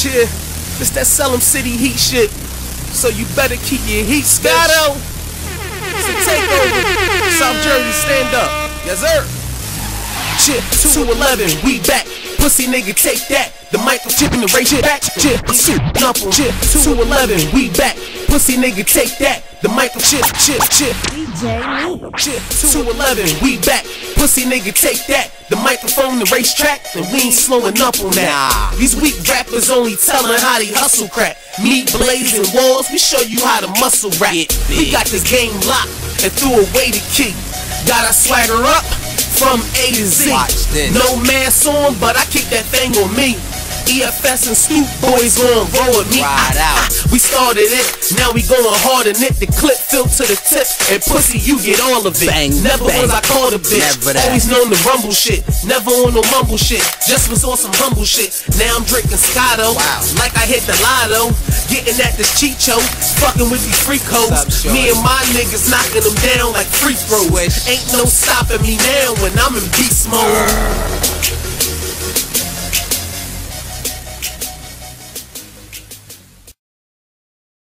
Shit, this that Salem City heat shit. So you better keep your heat, Scotto. It's a takeover. South Jersey, stand up. Yes, sir. Chip 211, we back. Pussy nigga, take that. The microchip in the race back. Chip, chip, number. Chip 211, we back. Pussy nigga, take that. The microchip, chip, chip. DJ Chip 211, we back. Pussy nigga, take that. The microphone, the racetrack, and we ain't slowing up on that. These weak rappers only telling how they hustle crack. Meat blazing walls, we show you how to muscle rap. We got this game locked and threw away the key. Got our swagger up from A to Z. No mask on, but I kick that thing on me. EFS and Snoop boys on roll with me. Ride out. We started it, now we going hard in it. The clip filled to the tip, and pussy, you get all of it. Bang, Never bang. was I called a bitch. Never that. Always known to rumble shit. Never on no mumble shit. Just was on some humble shit. Now I'm drinking Scotto. Wow. Like I hit the lotto. Getting at this Chicho. Fucking with these freak hoes. Me and my niggas knocking them down like free throws. Ain't no stopping me now when I'm in beast mode.